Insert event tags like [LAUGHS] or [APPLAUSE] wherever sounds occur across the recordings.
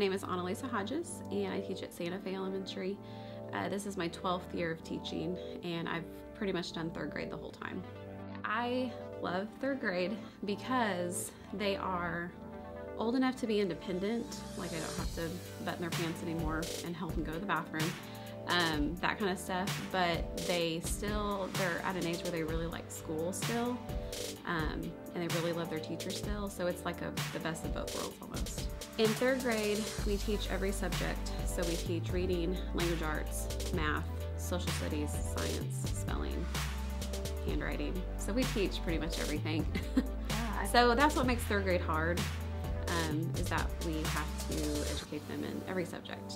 My name is Annalisa Hodges and I teach at Santa Fe Elementary. Uh, this is my 12th year of teaching and I've pretty much done third grade the whole time. I love third grade because they are old enough to be independent, like I don't have to button their pants anymore and help them go to the bathroom, um, that kind of stuff, but they still, they're at an age where they really like school still, um, and they really love their teacher still, so it's like a, the best of both worlds almost. In third grade, we teach every subject, so we teach reading, language arts, math, social studies, science, spelling, handwriting. So we teach pretty much everything. Yeah, [LAUGHS] so that's what makes third grade hard, um, is that we have to educate them in every subject.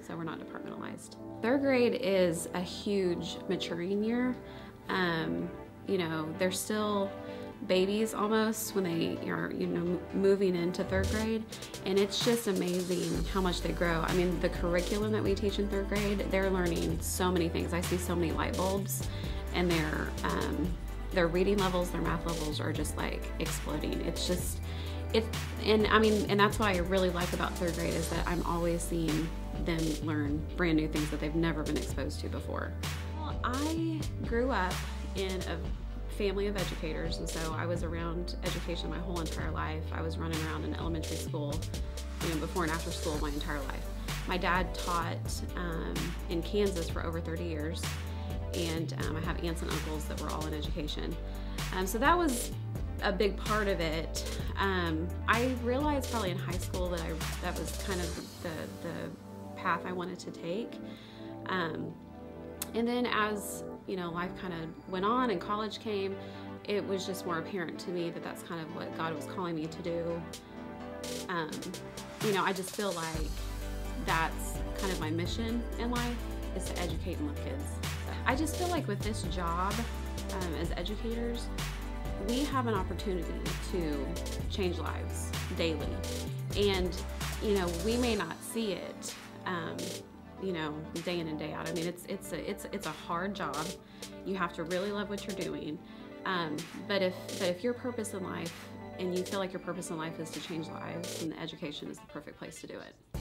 So we're not departmentalized. Third grade is a huge maturing year. Um, you know, they're still babies almost when they are you know moving into third grade. And it's just amazing how much they grow. I mean the curriculum that we teach in third grade they're learning so many things. I see so many light bulbs and their um, their reading levels their math levels are just like exploding. It's just it and i mean and that's why i really like about third grade is that i'm always seeing them learn brand new things that they've never been exposed to before. Well, i grew up in a family of educators, and so I was around education my whole entire life. I was running around in elementary school, you know, before and after school my entire life. My dad taught um, in Kansas for over 30 years, and um, I have aunts and uncles that were all in education. Um, so that was a big part of it. Um, I realized probably in high school that I that was kind of the the path I wanted to take. Um, and then as you know, life kind of went on and college came, it was just more apparent to me that that's kind of what God was calling me to do. Um, you know, I just feel like that's kind of my mission in life is to educate and love kids. I just feel like with this job um, as educators, we have an opportunity to change lives daily. And, you know, we may not see it, um, you know, day in and day out. I mean, it's it's a, it's it's a hard job. You have to really love what you're doing. Um, but if but if your purpose in life and you feel like your purpose in life is to change lives, then the education is the perfect place to do it.